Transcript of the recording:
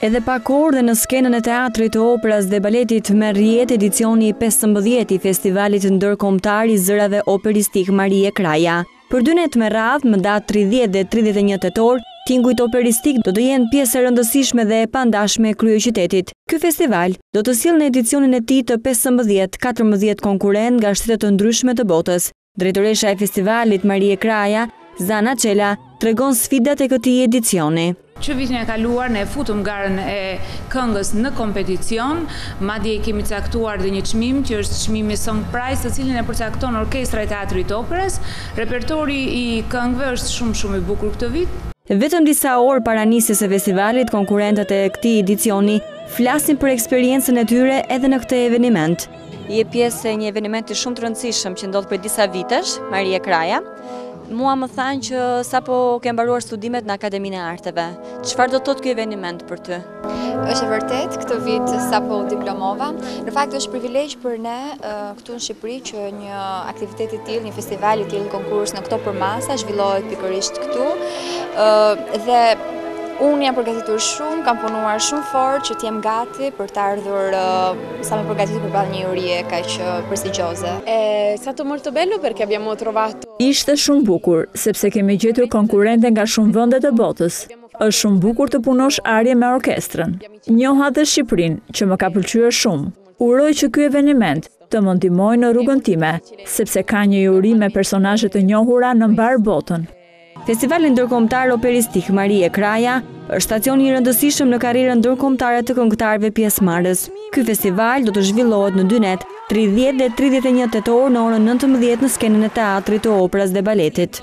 Edhe pak orë dhe në skenën e teatrit të operas dhe baletit merr jetë edicioni i pesëmbëdhjetë i Festivalit Ndërkombëtar i Zërave Operistikë Marie Kraja. Për dy net me radhë, më datë 30 dhe 31 tetor, tingujt operistik do të jenë pjesë e rëndësishme dhe e pandashme e kryeqytetit. Ky festival do të sjellë në edicionin e tij të pesëmbëdhjetë, katërmbëdhjetë konkurrentë nga shtete të ndryshme të botës, Drejtoresha e festivalit, Marie Kraja, Zana Çela, tregon sfidat e këtij edicioni. Që vitin e kaluar ne futëm garën e këngës në kompeticion, madje i kemi caktuar dhe një çmim që është çmimi Song Prize, të cilin e përcakton Orkestra e Teatrit të Operës. Repertori i këngëve është shumë shumë i bukur këtë vit. Vetëm disa orë para nisjes së festivalit, konkurrentët e këtij edicioni flasin për eksperiencën e tyre edhe në këtë eveniment. Je pjesë e një evenimenti shumë të rëndësishëm që ndodh prej disa vitesh, Marie Kraja. Mua më thanë që sapo ke mbaruar studimet në Akademinë e Arteve. Çfarë do të thotë ky eveniment për ty? Është e vërtetë, këtë vit sapo u diplomova. Në fakt është privilegj për ne këtu në Shqipëri që një aktivitet i tillë, një festival i tillë, një konkurs në këto përmasa, zhvillohet pikërisht këtu. Dhe unë jam përgatitur shumë, kam punuar shumë fort që t'jem gati për t'ardhur sa më e përgatitur përballë një jurie kaq prestigjioze. È stato molto bello perché abbiamo trovato. Ishte shumë bukur, sepse kemi gjetur konkurrentë nga shumë vende të botës. Është shumë bukur të punosh arie me orkestrën. Njoha dhe Shqipërinë, që më ka pëlqyer shumë. Uroj që ky eveniment të më ndihmojë në rrugën time, sepse ka një juri me personazhe të njohura në mbarë botën. Festivali Ndërkombëtar Operistik Marie Kraja është stacion i rëndësishëm në karrierën ndërkombëtare të këngëtarëve pjesëmarrës. Ky festival do të zhvillohet në dy net, 30 dhe 31 tetor në orën nëntëmbëdhjetë në skenën e Teatrit të Operës dhe Baletit.